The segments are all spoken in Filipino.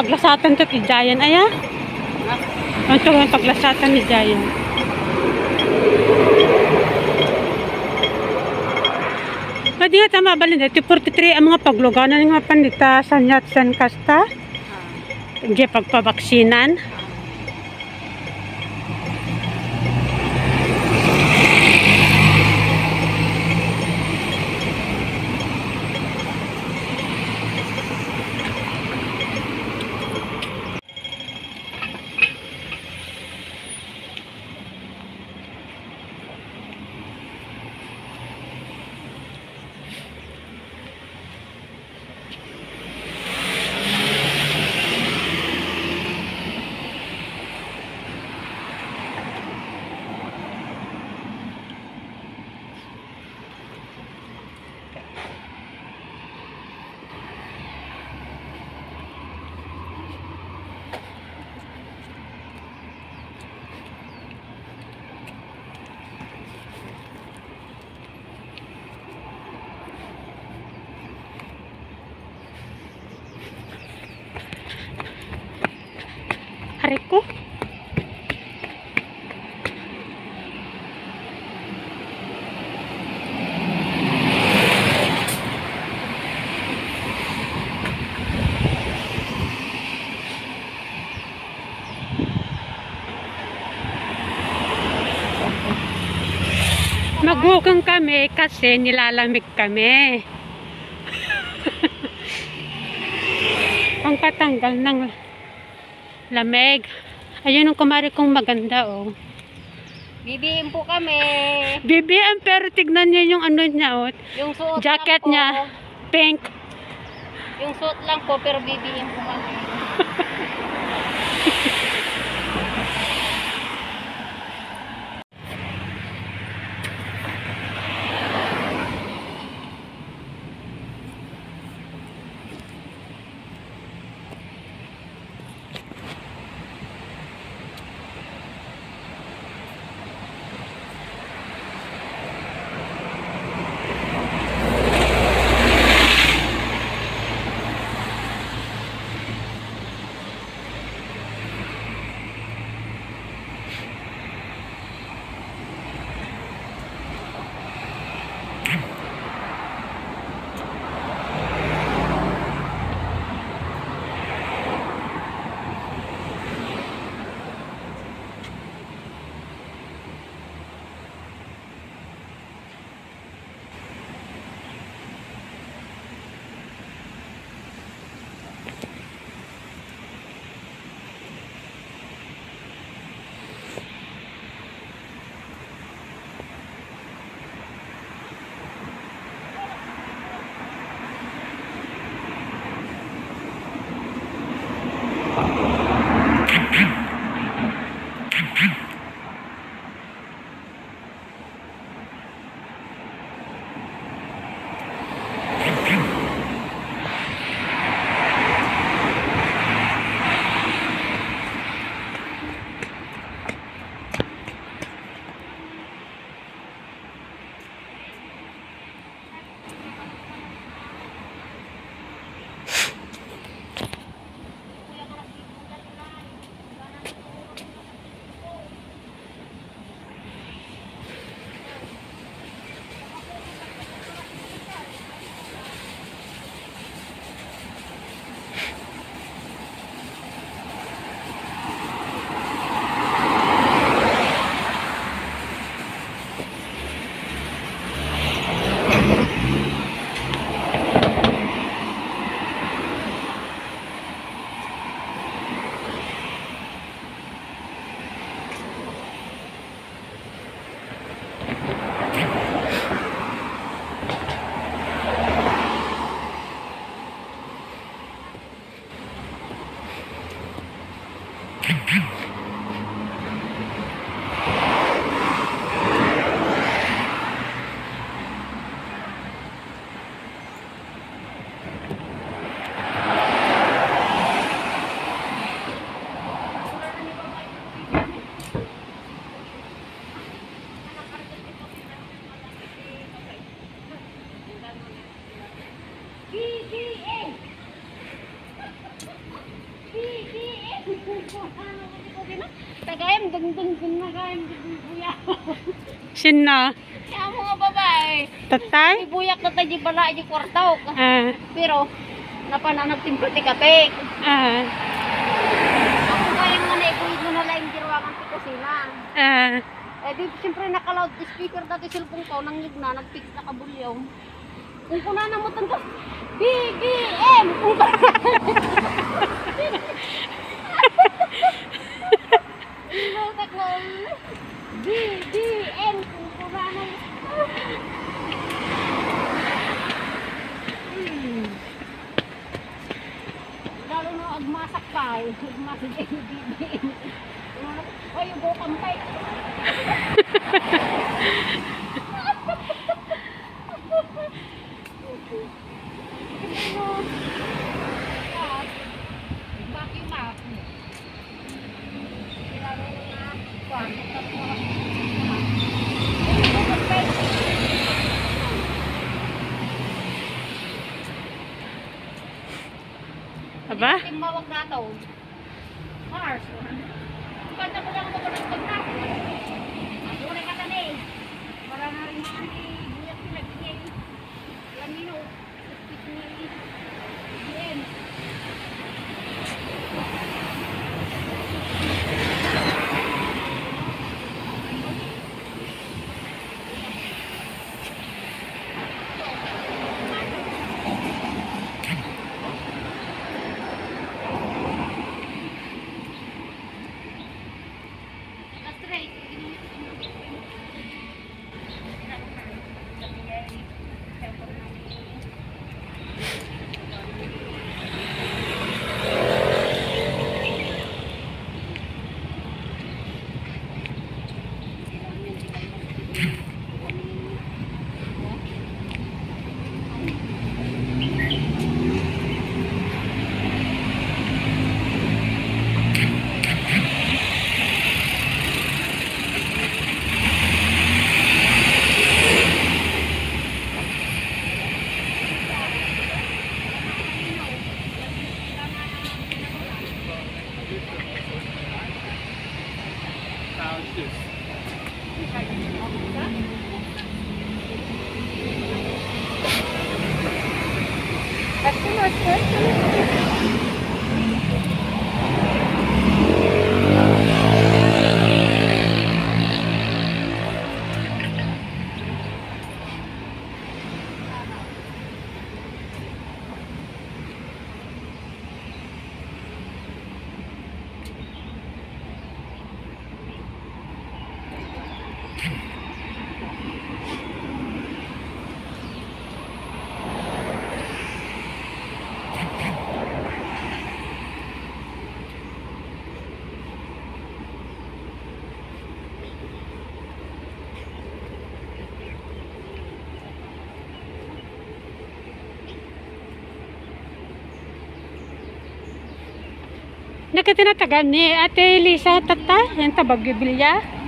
Ang paglasatan to kay Giant. Aya? Ang ito ganang paglasatan ni Giant. Pwede nga tama balin dito. 43 ang mga pagluganan ng mga pandita sa Nyat San Kasta. Hindi pagpabaksinan. Hari ko. Maghugang kami kasi nilalamig kami. Pangkatanggal ng lamig. Ayun ang kumari kong maganda oh. Bibihin po kami. BBM pero tignan niyo yung ano niya oh. Yung suot Jacket niya. Pink. Yung suot lang po pero bibihin po kami. Tagayam, dun-dun-dun na gayam, buya. Sino? Kaya mga babae, Tatay? ibuyak na tayo bala di kwartaw. Ah, Pero, napananag timpla ti kapek. ah, Ako kayang nga naikuid mo na lang girwangan ti kusina. ah. Eh di, siyempre naka-loud speaker dati cellphone ko, nangyig na, nag-fix na kabulyaw. Kung kuna na mo tanto, BBM! Kung kuna Inutak mo, BBM! Na Hmm. Lalo na agmasak pa, agmasak ay BBM. Ay, yung bukang pa eh. Aba? Mawag na to. Mars. Dus. Heb je nog Nakatinatagan ni Ate Lisa tata, yung tabag-bilya. Una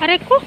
अरे को?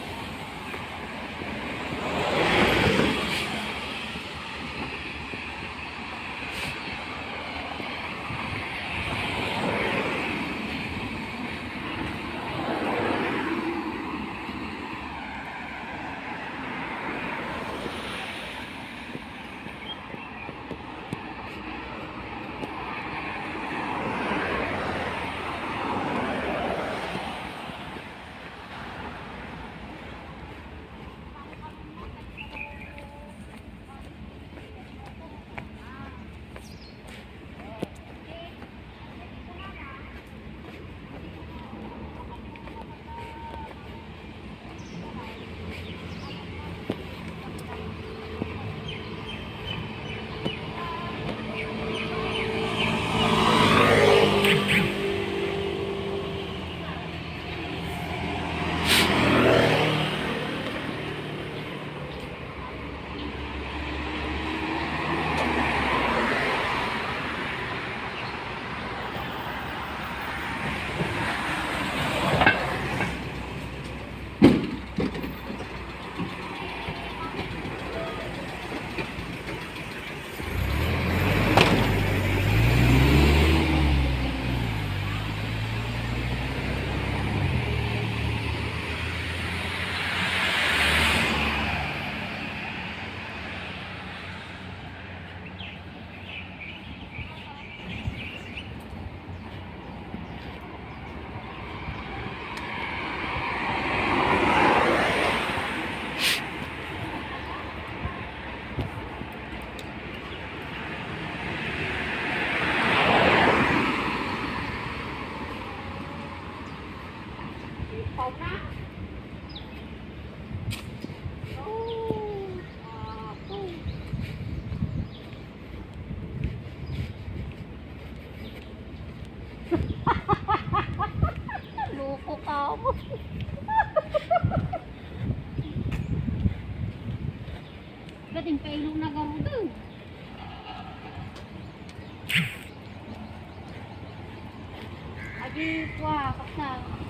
哇，好难